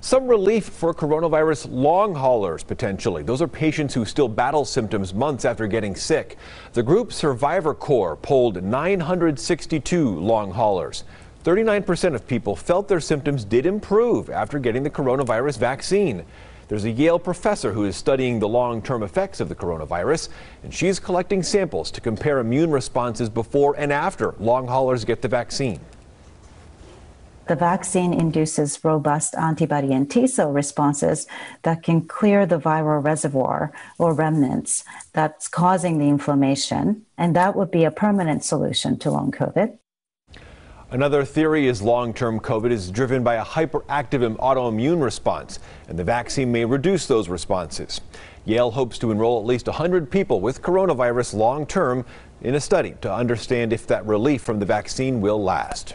Some relief for coronavirus long haulers, potentially. Those are patients who still battle symptoms months after getting sick. The group Survivor Corps polled 962 long haulers. 39% of people felt their symptoms did improve after getting the coronavirus vaccine. There's a Yale professor who is studying the long term effects of the coronavirus, and she's collecting samples to compare immune responses before and after long haulers get the vaccine. The vaccine induces robust antibody and T cell responses that can clear the viral reservoir or remnants that's causing the inflammation, and that would be a permanent solution to long COVID. Another theory is long-term COVID is driven by a hyperactive autoimmune response, and the vaccine may reduce those responses. Yale hopes to enroll at least 100 people with coronavirus long-term in a study to understand if that relief from the vaccine will last.